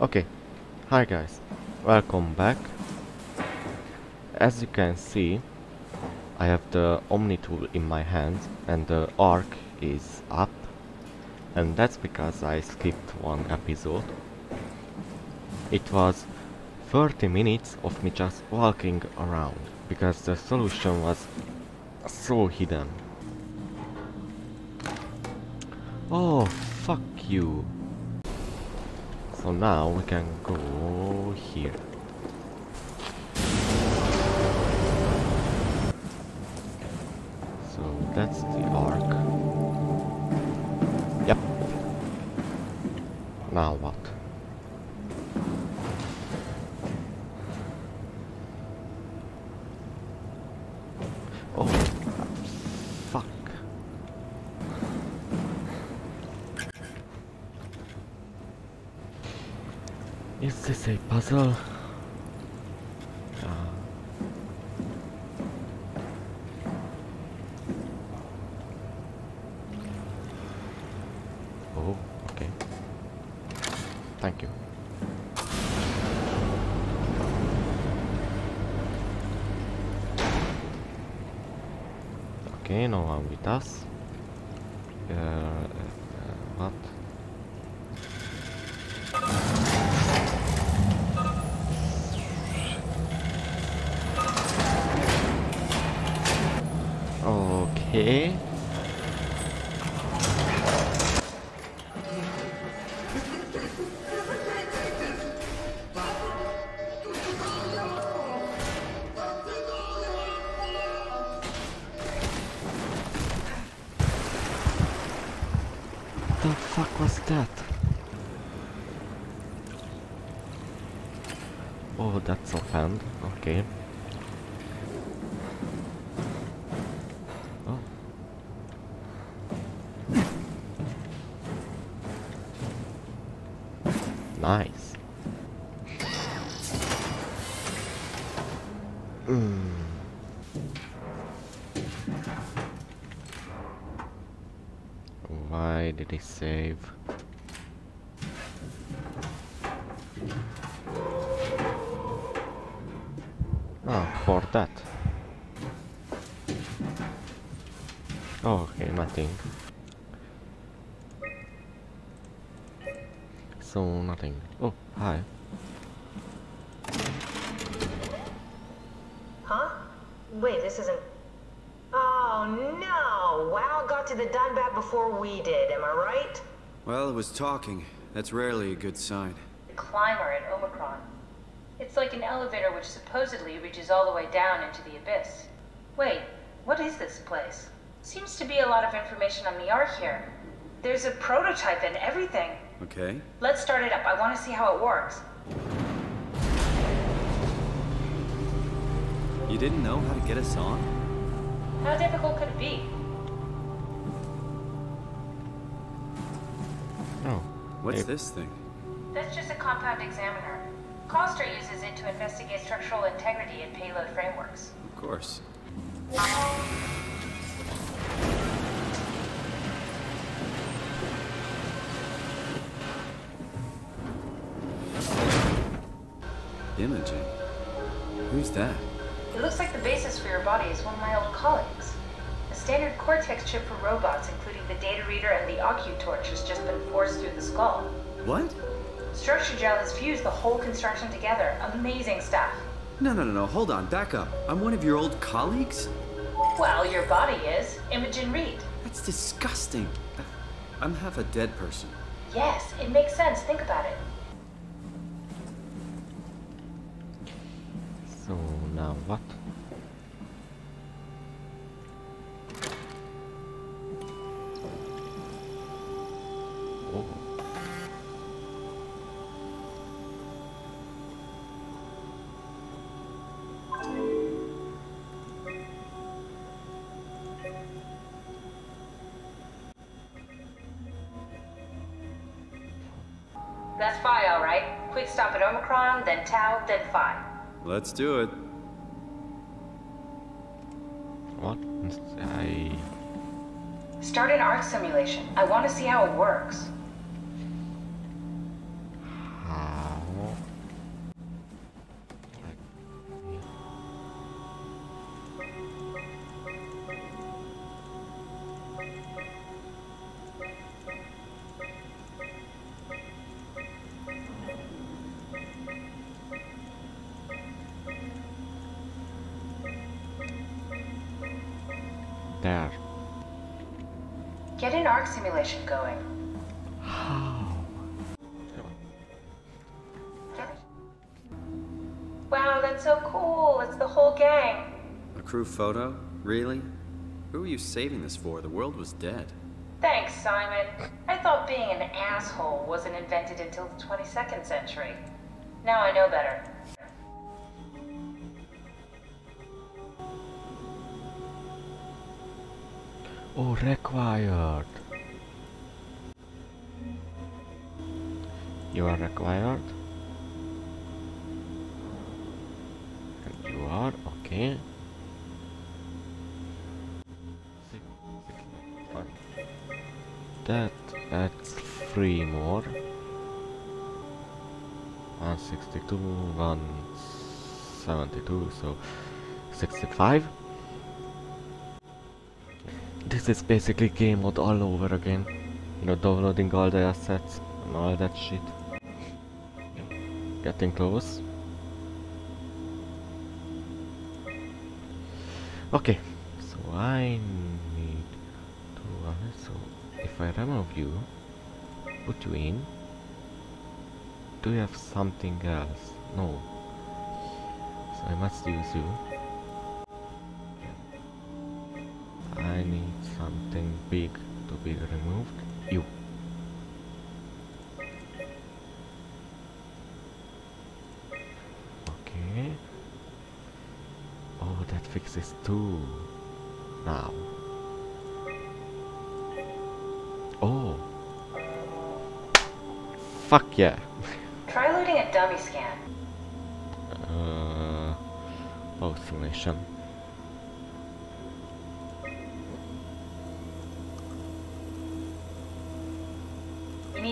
Okay, hi guys, welcome back. As you can see, I have the Omni tool in my hand and the Ark is up and that's because I skipped one episode. It was 30 minutes of me just walking around because the solution was so hidden. Oh, fuck you. So now we can go here. So that's the Ark. Yep. Now what? Puzzle? Uh, oh, okay. Thank you. Okay, no one with us. Uh, uh, uh, what? Okay. The fuck was that? Oh, that's offhand. Okay. Why did he save? Oh, for that. Oh, okay, nothing. So, nothing. Oh, hi. Huh? Wait, this isn't. Oh no! WAU got to the Dunbat before we did, am I right? Well, it was talking. That's rarely a good sign. The climber at Omicron. It's like an elevator which supposedly reaches all the way down into the abyss. Wait, what is this place? Seems to be a lot of information on the Ark here. There's a prototype and everything. Okay. Let's start it up. I want to see how it works. You didn't know how to get us on? How difficult could it be? Oh. What's Hey. this thing? That's just a compound examiner. Coster uses it to investigate structural integrity in payload frameworks. Of course. Imogen. Who's that? It looks like the basis for your body is one of my old colleagues. A standard Cortex chip for robots, including the data reader and the OcuTorch, has just been forced through the skull. What? Structure gel has fused the whole construction together. Amazing stuff. No, no, no, no. Hold on. Back up. I'm one of your old colleagues? Well, your body is. Imogen Reed. That's disgusting. I'm half a dead person. Yes, it makes sense. Think about it. So, now what? Oh. That's Phi, all right. Quick stop at Omicron, then Tau, then Phi. Let's do it. What? I... Start an Ark simulation. I want to see how it works. There. Get an Ark simulation going. How? Wow, that's so cool. It's the whole gang. A crew photo? Really? Who are you saving this for? The world was dead. Thanks, Simon. I thought being an asshole wasn't invented until the 22nd century. Now I know better. Oh, required. You are required. And you are, okay. That adds three more. 162, 172, so 65. This is basically game mode all over again. You know, downloading all the assets and all that shit. Getting close. Okay, so I need to, uh, so if I remove you, put you in, do you have something else? No. So I must use you. Something big to be removed. You. Okay. Oh, that fixes two. Now. Oh. Fuck yeah. Try loading a dummy scan. Uh, post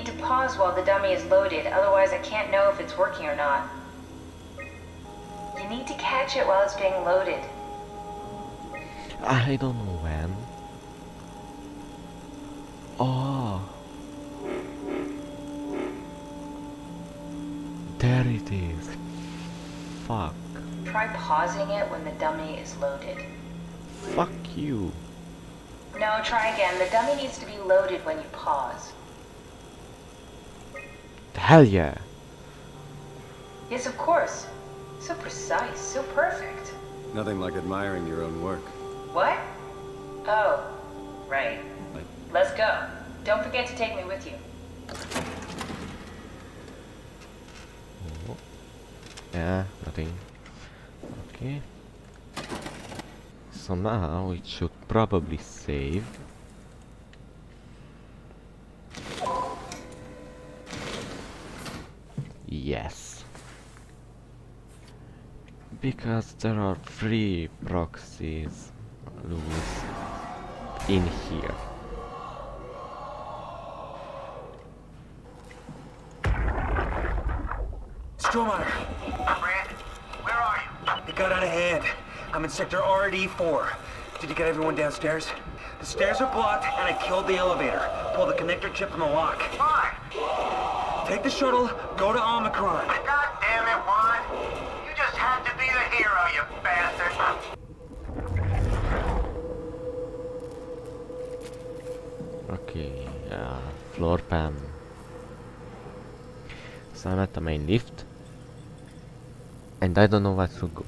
need to pause while the dummy is loaded, otherwise I can't know if it's working or not. You need to catch it while it's being loaded. I don't know when. Oh. There it is. Fuck. Try pausing it when the dummy is loaded. Fuck you. No, try again. The dummy needs to be loaded when you pause. Hell yeah. Yes, of course. So precise, so perfect. Nothing like admiring your own work. What? Oh, right. Like, Let's go. Don't forget to take me with you. Oh. Yeah, nothing. Okay. So now it should probably save. Yes. Because there are three proxies loose in here. Stromacher, Brand, where are you? it got out of hand. I'm in sector RD4. Did you get everyone downstairs? The stairs are blocked, and I killed the elevator. Pull the connector chip from the lock. Fine. Take the shuttle, go to Omicron. God damn it, Juan. You just had to be the hero, you bastard. Okay, uh, floor pan. So I'm at the main lift. And I don't know where to go.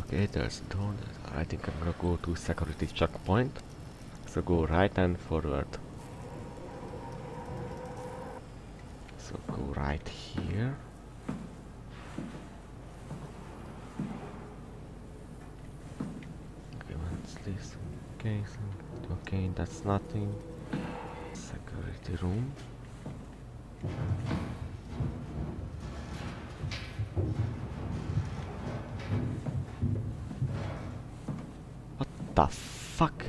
Okay, there's a door. I think I'm gonna go to security checkpoint. So go right and forward. So go right here. Okay, what's this? Okay, okay, that's nothing. Security room. What the fuck?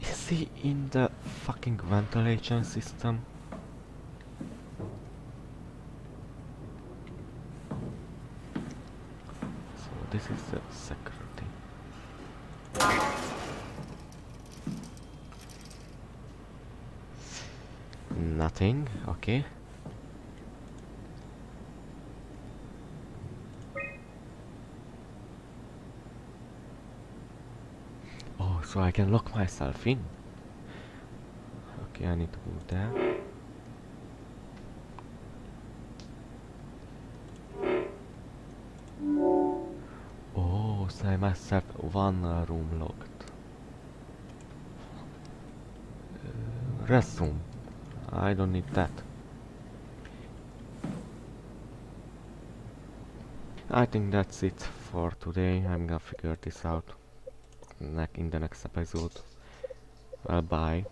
Is he in the fucking ventilation system? So this is the security. Nothing, okay. Oh, so I can lock myself in. Okay, I need to move there. Have one room locked. Uh, restroom. I don't need that. I think that's it for today. I'm gonna figure this out in the next episode. Well, bye.